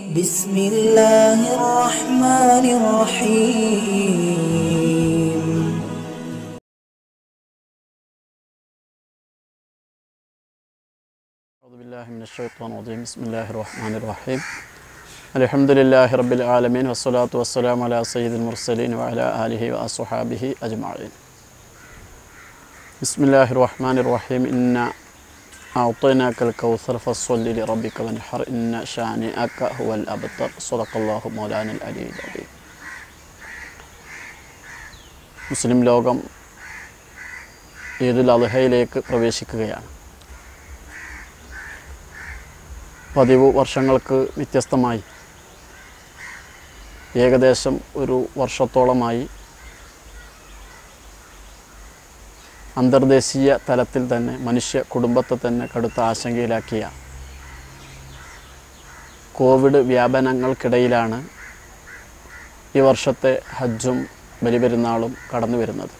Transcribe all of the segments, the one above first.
بسم الله الرحمن الرحيم. أعوذ بالله من الشيطان الرجيم. بسم الله الرحمن الرحيم. الحمد لله رب العالمين والصلاة والسلام على سيد المرسلين وعلى آله وأصحابه أجمعين. بسم الله الرحمن الرحيم. إنا أعطيناك الكوثر فصل لربك وانحر إن شانئك هو الأبتر صدق الله مولانا العلي العظيم മുസ്ലിം ലോകം ഈദുൽ അദ്ഹയിലേക്ക് പ്രവേശിക്കുകയാണ് പതിവ് വർഷങ്ങൾക്ക് വ്യത്യസ്തമായി ഏകദേശം ഒരു വർഷത്തോളമായി അന്തർദേശീയ തലത്തിൽ തന്നെ മനുഷ്യ കുടുംബത്തെ തന്നെ കടുത്ത ആശങ്കയിലാക്കിയ കോവിഡ് വ്യാപനങ്ങൾക്കിടയിലാണ് ഈ വർഷത്തെ ഹജ്ജും ബലിപെരുന്നാളും കടന്നു വരുന്നത്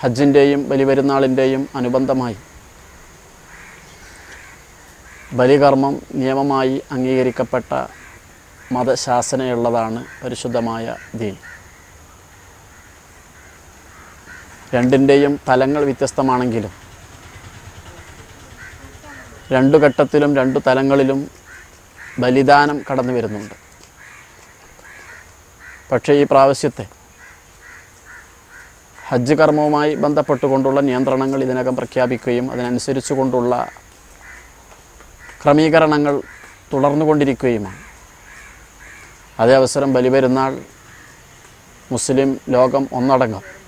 ഹജ്ജിന്റെയും ബലിപെരുന്നാളിന്റെയും അനുബന്ധമായി ബലികർമ്മം നിയമമായി അംഗീകരിക്കപ്പെട്ട മതശാസനയുള്ളതാണ് പരിശുദ്ധമായ ദീൻ. രണ്ടിന്റെയും തലങ്ങൾ വ്യത്യസ്തമാണെങ്കിലും രണ്ടു ഘട്ടത്തിലും രണ്ടു തലങ്ങളിലും ബലിദാനം കടന്നു വരുന്നുണ്ട്. പക്ഷേ ഈ പ്രാവശ്യത്തെ ഹജ്ജ് കർമ്മവുമായി ബന്ധപ്പെട്ടുകൊണ്ടുള്ള നിയന്ത്രണങ്ങൾ ഇതിനകം പ്രഖ്യാപിക്കുകയും അതിനനുസരിച്ചു കൊണ്ടുള്ള ക്രമീകരണങ്ങൾ തുടർന്നുകൊണ്ടിരിക്കുകയുമാണ്. അതേ അവസരം ബലിപെരുന്നാൾ മുസ്ലിം ലോകം ഒന്നടങ്കം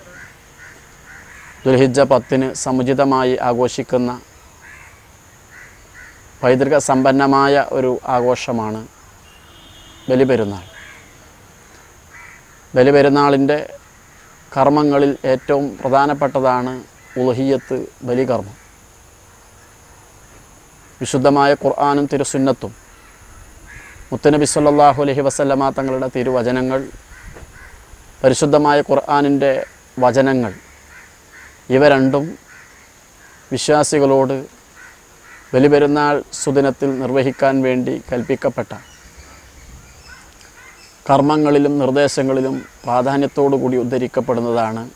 ദുൽഹിജ പത്തിന് സമുചിതമായി ആഘോഷിക്കുന്ന പൈതൃക സമ്പന്നമായ ഒരു ആഘോഷമാണ് ബലിപെരുന്നാൾ. ബലിപെരുന്നാളിന്റെ കർമ്മങ്ങളിൽ ഏറ്റവും പ്രധാനപ്പെട്ടതാണ് ഉലഹിയത്ത് ബലികർമ്മം. വിശുദ്ധമായ ഖുർആാനും തിരുസുന്നത്തും മുത്തനബി സല്ലാഹു അലഹി വസല്ലമ തങ്ങളുടെ തിരുവചനങ്ങൾ പരിശുദ്ധമായ ഖുർആാനിന്റെ വചനങ്ങൾ ഇവ രണ്ടും വിശ്വാസികളോട് ബലിപെരുന്നാൾ സുദിനത്തിൽ നിർവഹിക്കാൻ വേണ്ടി കൽപ്പിക്കപ്പെട്ട കർമ്മങ്ങളിലും നിർദ്ദേശങ്ങളിലും പ്രാധാന്യത്തോടു കൂടി ഉദ്ധരിക്കപ്പെടുന്നതാണ്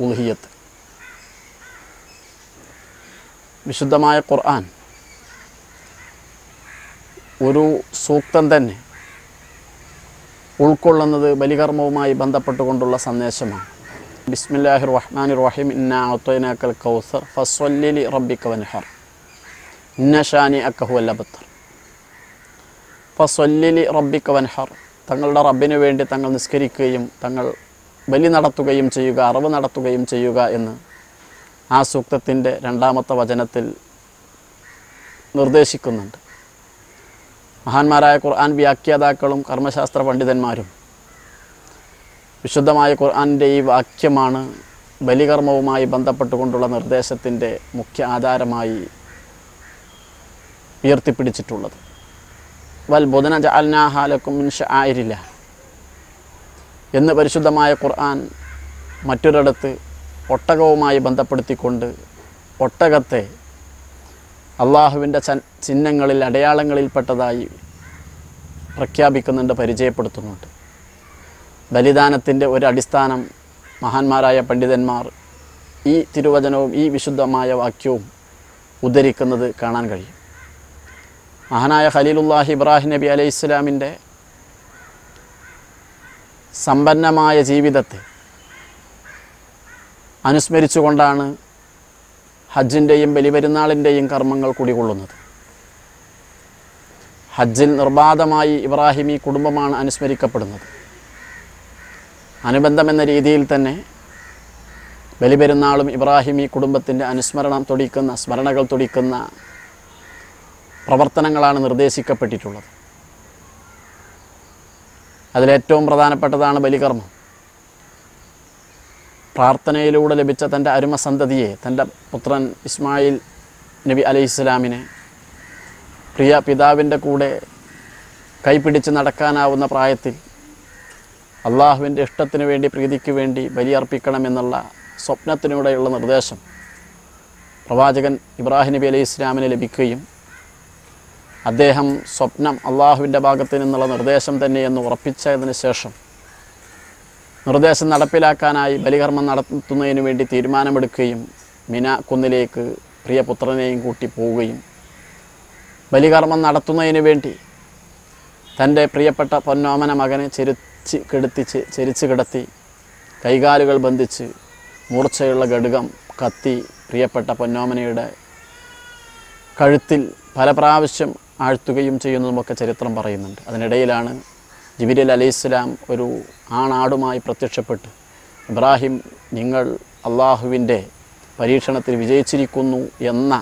ഉൽഹിയത്ത്. വിശുദ്ധമായ ഖുർആൻ ഒരു സൂക്തം തന്നെ ഉൾക്കൊള്ളുന്നത് ബലികർമ്മവുമായി ബന്ധപ്പെട്ടുകൊണ്ടുള്ള സന്ദേശമാണ്. ബിസ്മില്ലാഹിർ റഹ്മാൻ റഹീം ഇന്ന അത്തോനാക്കൽ കൗസർ. ഫസ്വല്ലി റബ്ബിക്ക വൻഹർ. ഇന്ന ഷാനി അക്കഹു അല്ലബത്തർ ഫസ്വല്ലി റബ്ബിക്ക വൻഹർ. തങ്ങളുടെ റബ്ബിന് വേണ്ടി തങ്ങൾ നിസ്കരിക്കുകയും തങ്ങൾ ബലി നടത്തുകയും ചെയ്യുക അറിവ് നടത്തുകയും ചെയ്യുക എന്ന് ആ സൂക്തത്തിന്റെ രണ്ടാമത്തെ വചനത്തിൽ നിർദ്ദേശിക്കുന്നുണ്ട്. മഹാന്മാരായ ഖുർആൻ വ്യാഖ്യാതാക്കളും കർമ്മശാസ്ത്ര പണ്ഡിതന്മാരും വിശുദ്ധമായ ഖുർആാനിന്റെ ഈ വാക്യമാണ് ബലികർമ്മവുമായി ബന്ധപ്പെട്ടുകൊണ്ടുള്ള നിർദ്ദേശത്തിന്റെ മുഖ്യ ആധാരമായി ഉയർത്തിപ്പിടിച്ചിട്ടുള്ളത്. വൽ ബുധന ജാൽനാഹാലക്കും ആയിരില്ല എന്ന് പരിശുദ്ധമായ ഖുർആൻ മറ്റൊരിടത്ത് ഒട്ടകവുമായി ബന്ധപ്പെടുത്തിക്കൊണ്ട് ഒട്ടകത്തെ അള്ളാഹുവിന്റെ ചിഹ്നങ്ങളിൽ അടയാളങ്ങളിൽപ്പെട്ടതായി പ്രഖ്യാപിക്കുന്നുണ്ട് പരിചയപ്പെടുത്തുന്നുണ്ട്. ബലിദാനത്തിന്റെ ഒരു അടിസ്ഥാനം മഹാന്മാരായ പണ്ഡിതന്മാർ ഈ തിരുവചനവും ഈ വിശുദ്ധമായ വാക്യവും ഉദ്ധരിക്കുന്നത് കാണാൻ കഴിയും. മഹാനായ ഖലീലുല്ലാഹി ഇബ്രാഹിം നബി അലൈഹി ഇസ്ലാമിന്റെ സമ്പന്നമായ ജീവിതത്തെ അനുസ്മരിച്ചുകൊണ്ടാണ് ഹജ്ജിന്റെയും ബലിപെരുന്നാളിന്റെയും കർമ്മങ്ങൾ കുടികൊള്ളുന്നത്. ഹജ്ജിൽ നിർബാധമായി ഇബ്രാഹിമി കുടുംബമാണ് അനുസ്മരിക്കപ്പെടുന്നത്. അനുബന്ധമെന്ന രീതിയിൽ തന്നെ ബലിപെരുന്നാളും ഇബ്രാഹിം ഈ കുടുംബത്തിന്റെ അനുസ്മരണം തുടിക്കുന്ന സ്മരണകൾ തുടിക്കുന്ന പ്രവർത്തനങ്ങളാണ് നിർദ്ദേശിക്കപ്പെട്ടിട്ടുള്ളത്. അതിലേറ്റവും പ്രധാനപ്പെട്ടതാണ് ബലികർമ്മം. പ്രാർത്ഥനയിലൂടെ ലഭിച്ച തന്റെ അരുമസന്തതിയെ തന്റെ പുത്രൻ ഇസ്മായിൽ നബി അലൈഹി ഇസ്ലാമിനെ പ്രിയ പിതാവിന്റെ കൂടെ കൈപിടിച്ച് നടക്കാനാവുന്ന പ്രായത്തിൽ അള്ളാഹുവിന്റെ ഇഷ്ടത്തിന് വേണ്ടി പ്രീതിക്ക് വേണ്ടി ബലിയർപ്പിക്കണമെന്നുള്ള സ്വപ്നത്തിനൂടെയുള്ള നിർദ്ദേശം പ്രവാചകൻ ഇബ്രാഹിം നബി അലൈഹി ഇസ്ലാമിന് ലഭിക്കുകയും അദ്ദേഹം സ്വപ്നം അള്ളാഹുവിന്റെ ഭാഗത്ത് നിന്നുള്ള നിർദ്ദേശം തന്നെയെന്ന് ഉറപ്പിച്ചതിന് ശേഷം നിർദ്ദേശം നടപ്പിലാക്കാനായി ബലികർമ്മം നടത്തുന്നതിന് വേണ്ടി തീരുമാനമെടുക്കുകയും മിന കുന്നിലേക്ക് പ്രിയപുത്രനെയും കൂട്ടി പോവുകയും ബലികർമ്മം നടത്തുന്നതിന് വേണ്ടി തന്റെ പ്രിയപ്പെട്ട പൊന്നോമന മകനെ ചെരിച്ച് കെടുത്തിച്ച് ചെരിച്ച് കിടത്തി കൈകാലുകൾ ബന്ധിച്ച് മൂർച്ചയുള്ള ഘടുകം കത്തി പ്രിയപ്പെട്ട പൊന്നോമനയുടെ കഴുത്തിൽ പല പ്രാവശ്യം ആഴ്ത്തുകയും ചെയ്യുന്നതുമൊക്കെ ചരിത്രം പറയുന്നുണ്ട്. അതിനിടയിലാണ് ജിബിരിൽ അലൈഹി ഇസ്ലാം ഒരു ആണാടുമായി പ്രത്യക്ഷപ്പെട്ട് ഇബ്രാഹിം നിങ്ങൾ അള്ളാഹുവിന്റെ പരീക്ഷണത്തിൽ വിജയിച്ചിരിക്കുന്നു എന്ന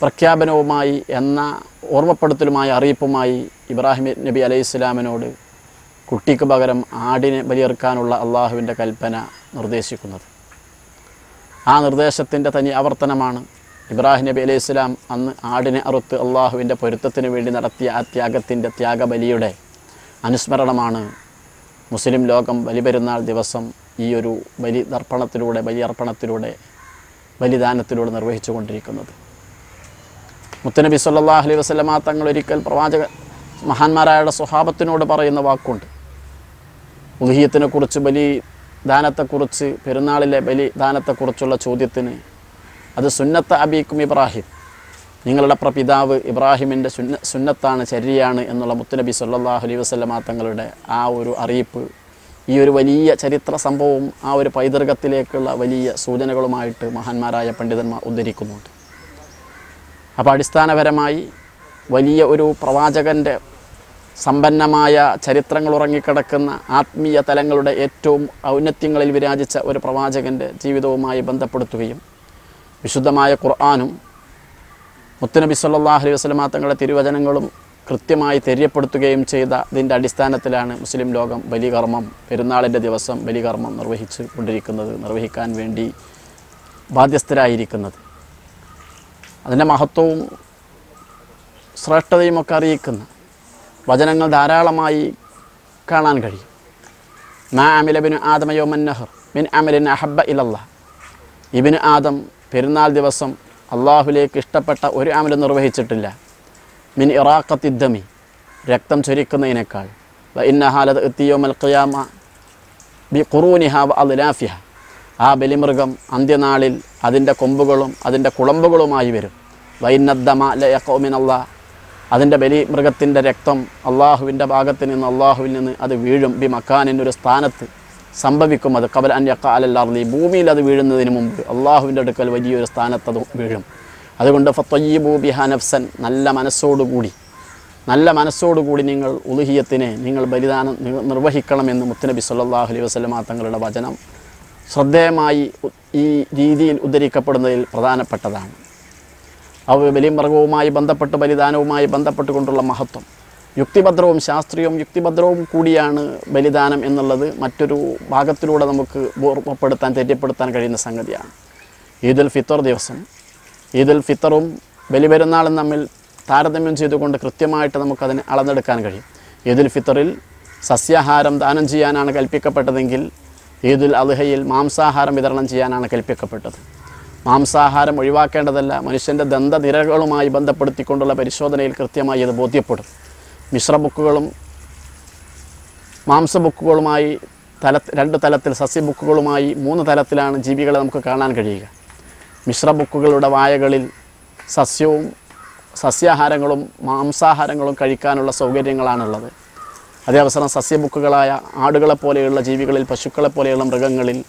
പ്രഖ്യാപനവുമായി എന്ന ഓർമ്മപ്പെടുത്തലുമായ അറിയിപ്പുമായി ഇബ്രാഹിം നബി അലൈഹി ഇസ്ലാമിനോട് കുട്ടിക്ക് പകരം ആടിനെ ബലിയെറുക്കാനുള്ള അള്ളാഹുവിന്റെ കൽപ്പന നിർദ്ദേശിക്കുന്നത്. ആ നിർദ്ദേശത്തിന്റെ തനി ആവർത്തനമാണ് ഇബ്രാഹിം നബി അലൈഹി അന്ന് ആടിനെ അറുത്ത് അള്ളാഹുവിന്റെ പൊരുത്തത്തിന് വേണ്ടി നടത്തിയ ആ ത്യാഗത്തിന്റെ ത്യാഗബലിയുടെ അനുസ്മരണമാണ് മുസ്ലിം ലോകം ബലിപെരുന്നാൾ ദിവസം ഈ ഒരു ബലി ദർപ്പണത്തിലൂടെ ബലിയർപ്പണത്തിലൂടെ ബലിദാനത്തിലൂടെ നിർവഹിച്ചു കൊണ്ടിരിക്കുന്നത് മുത്തനബി സല്ലാ അലൈഹി വസ്ലമ തങ്ങൾ ഒരിക്കൽ പ്രവാചക മഹാന്മാരായ സ്വഭാവത്തിനോട് പറയുന്ന വാക്കുണ്ട്. ഉദഹീയത്തിനെ കുറിച്ച് ബലി ദാനത്തെക്കുറിച്ച് പെരുന്നാളിലെ ബലി ദാനത്തെക്കുറിച്ചുള്ള ചോദ്യത്തിന് അത് സുന്നത്ത് അബീക്കും ഇബ്രാഹിം. നിങ്ങളുടെ പ്രപിതാവ് ഇബ്രാഹിമിന്റെ സുന്ന സുന്നത്താണ് ശരിയാണ് എന്നുള്ള മുത്തുനബി സല്ലാഹു അലൈഹി വസ്ലമ തങ്ങളുടെ ആ ഒരു അറിയിപ്പ് ഈ ഒരു വലിയ ചരിത്ര സംഭവവും ആ ഒരു പൈതൃകത്തിലേക്കുള്ള വലിയ സൂചനകളുമായിട്ട് മഹാന്മാരായ പണ്ഡിതന്മാർ ഉദ്ധരിക്കുന്നുണ്ട്. അപ്പോൾ അടിസ്ഥാനപരമായി വലിയ ഒരു പ്രവാചകന്റെ സമ്പന്നമായ ചരിത്രങ്ങൾ ഉറങ്ങിക്കിടക്കുന്ന ആത്മീയ തലങ്ങളുടെ ഏറ്റവും ഔന്നത്യങ്ങളിൽ വിരാജിച്ച ഒരു പ്രവാചകന്റെ ജീവിതവുമായി ബന്ധപ്പെടുത്തുകയും വിശുദ്ധമായ ഖുർആാനും മുത്തനബി സല്ലാഹു വസ്ലമാ തങ്ങളുടെ തിരുവചനങ്ങളും കൃത്യമായി തെര്യപ്പെടുത്തുകയും ചെയ്ത ഇതിന്റെ അടിസ്ഥാനത്തിലാണ് മുസ്ലിം ലോകം ബലികർമ്മം പെരുന്നാളിന്റെ ദിവസം ബലികർമ്മം നിർവഹിച്ചു കൊണ്ടിരിക്കുന്നത് നിർവഹിക്കാൻ വേണ്ടി ബാധ്യസ്ഥരായിരിക്കുന്നത്. അതിന്റെ മഹത്വവും ശ്രേഷ്ഠതയും ഒക്കെ അറിയിക്കുന്ന വചനങ്ങൾ ധാരാളമായി കാണാൻ കഴിയും. മാ അമിലബിന് ആദമയോ മന്നഹർ മിൻ അമിലിൻ അഹബ്ബ ഇലല്ല. ഇബിന് ആദം പെരുന്നാൾ ദിവസം അള്ളാഹുലേക്ക് ഇഷ്ടപ്പെട്ട ഒരു അമലും നിർവഹിച്ചിട്ടില്ല. മിൻ ഇറാഖത്തിദ്ദമി രക്തം ചൊരിക്കുന്നതിനേക്കാൾ. ഇന്ന ഹാലത് എത്തിയോ ഖിയാമ ബി ഖുറൂനിഹ വ അദ്ലാഫിഹ. ആ ബലിമൃഗം അന്ത്യനാളിൽ അതിന്റെ കൊമ്പുകളും അതിന്റെ കുളമ്പുകളുമായി വരും. വൈനദ്ദമ ലയക്കോമിനല്ല അതിന്റെ ബലി മൃഗത്തിന്റെ രക്തം അള്ളാഹുവിന്റെ ഭാഗത്ത് നിന്ന് അള്ളാഹുവിൽ നിന്ന് അത് വീഴും. ബി മക്കാനിന്റെ ഒരു സ്ഥാനത്ത് സംഭവിക്കും അത്. കബൽ അന്യക്ക അലല്ലാർലി ഭൂമിയിൽ അത് വീഴുന്നതിന് മുമ്പ് അള്ളാഹുവിന്റെ അടുക്കൽ വലിയൊരു സ്ഥാനത്ത് അത് വീഴും. അതുകൊണ്ട് ഫത്തൊയ്യബൂ ബിഹാനഫ്സൻ നല്ല മനസ്സോടുകൂടി നല്ല മനസ്സോടുകൂടി നിങ്ങൾ ഉലുഹിയത്തിനെ നിങ്ങൾ ബലിദാനം നിർവഹിക്കണമെന്ന് മുത്തനബി സല്ലാഹു അലൈഹി വസല്ലമ തങ്ങളുടെ വചനം ശ്രദ്ധേയമായി ഈ രീതിയിൽ ഉദ്ധരിക്കപ്പെടുന്നതിൽ പ്രധാനപ്പെട്ടതാണ്. അവ ബലിമൃഗവുമായി ബന്ധപ്പെട്ട് ബലിദാനവുമായി ബന്ധപ്പെട്ടുകൊണ്ടുള്ള മഹത്വം. യുക്തിഭദ്രവും ശാസ്ത്രീയവും യുക്തിഭദ്രവും കൂടിയാണ് ബലിദാനം എന്നുള്ളത് മറ്റൊരു ഭാഗത്തിലൂടെ നമുക്ക് ഓർമ്മപ്പെടുത്താൻ തെറ്റിപ്പെടുത്താൻ കഴിയുന്ന സംഗതിയാണ്. ഈദുൽ ഫിത്തർ ദിവസം. ഈദുൽ ഫിത്തറും ബലിപെരുന്നാളും തമ്മിൽ താരതമ്യം ചെയ്തുകൊണ്ട് കൃത്യമായിട്ട് നമുക്കതിനെ അളന്നെടുക്കാൻ കഴിയും. ഈദുൽ ഫിത്തറിൽ സസ്യാഹാരം ദാനം ചെയ്യാനാണ് കൽപ്പിക്കപ്പെട്ടതെങ്കിൽ ഈദുൽ അദ്ഹയിൽ മാംസാഹാരം വിതരണം ചെയ്യാനാണ് കൽപ്പിക്കപ്പെട്ടത്. മാംസാഹാരം ഒഴിവാക്കേണ്ടതല്ല മനുഷ്യന്റെ ദന്തനിരകളുമായി ബന്ധപ്പെടുത്തിക്കൊണ്ടുള്ള പരിശോധനയിൽ കൃത്യമായി ഇത് ബോധ്യപ്പെടും. മിശ്ര ബുക്കുകളും മാംസ ബുക്കുകളുമായി തല രണ്ട് തലത്തിൽ സസ്യ ബുക്കുകളുമായി മൂന്ന് തലത്തിലാണ് ജീവികളെ നമുക്ക് കാണാൻ കഴിയുക. മിശ്ര ബുക്കുകളുടെ വായകളിൽ സസ്യവും സസ്യാഹാരങ്ങളും മാംസാഹാരങ്ങളും കഴിക്കാനുള്ള സൗകര്യങ്ങളാണുള്ളത്. അതേ അവസരം സസ്യബുക്കുകളായ ആടുകളെ പോലെയുള്ള ജീവികളിൽ പശുക്കളെ പോലെയുള്ള മൃഗങ്ങളിൽ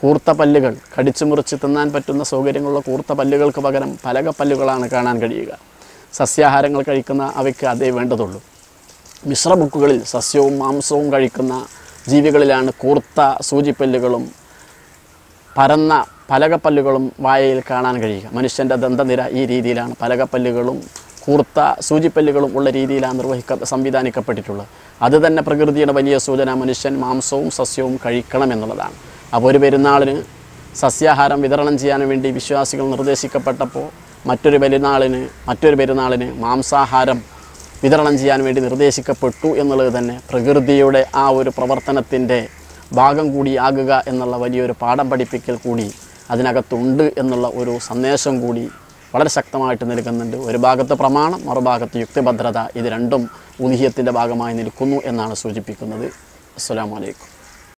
കൂർത്ത പല്ലുകൾ കടിച്ചു മുറിച്ച് തിന്നാൻ പറ്റുന്ന സൗകര്യങ്ങളുള്ള കൂർത്ത പല്ലുകൾക്ക് പകരം പലക പല്ലുകളാണ് കാണാൻ കഴിയുക. സസ്യാഹാരങ്ങൾ കഴിക്കുന്ന അവയ്ക്ക് അതേ വേണ്ടതുള്ളൂ. മിശ്രബുക്കുകളിൽ സസ്യവും മാംസവും കഴിക്കുന്ന ജീവികളിലാണ് കൂർത്ത സൂചിപ്പല്ലുകളും പരന്ന പലകപ്പല്ലുകളും വായയിൽ കാണാൻ കഴിയുക. മനുഷ്യന്റെ ദന്തനിര ഈ രീതിയിലാണ് പലകപ്പല്ലുകളും കൂർത്ത സൂചിപ്പല്ലുകളും ഉള്ള രീതിയിലാണ് നിർവഹിക്ക സംവിധാനിക്കപ്പെട്ടിട്ടുള്ളത്. അത് തന്നെ പ്രകൃതിയുടെ വലിയ സൂചന മനുഷ്യൻ മാംസവും സസ്യവും കഴിക്കണം എന്നുള്ളതാണ്. അപ്പോൾ ഒരു പെരുന്നാളിന് സസ്യാഹാരം വിതരണം ചെയ്യാൻ വേണ്ടി വിശ്വാസികൾ നിർദ്ദേശിക്കപ്പെട്ടപ്പോൾ മറ്റൊരു പെരുന്നാളിന് മറ്റൊരു പെരുന്നാളിന് മാംസാഹാരം വിതരണം ചെയ്യാൻ വേണ്ടി നിർദ്ദേശിക്കപ്പെട്ടു എന്നുള്ളത് തന്നെ പ്രകൃതിയുടെ ആ ഒരു പ്രവർത്തനത്തിന്റെ ഭാഗം കൂടി ആകുക എന്നുള്ള വലിയൊരു പാഠം പഠിപ്പിക്കൽ കൂടി അതിനകത്തുണ്ട് എന്നുള്ള ഒരു സന്ദേശം കൂടി വളരെ ശക്തമായിട്ട് നിൽക്കുന്നുണ്ട്. ഒരു ഭാഗത്ത് പ്രമാണം മറുഭാഗത്ത് യുക്തിഭദ്രത. ഇത് രണ്ടും ഊഹ്യത്തിന്റെ ഭാഗമായി നിൽക്കുന്നു എന്നാണ് സൂചിപ്പിക്കുന്നത്. അസ്സാം അലൈക്കും.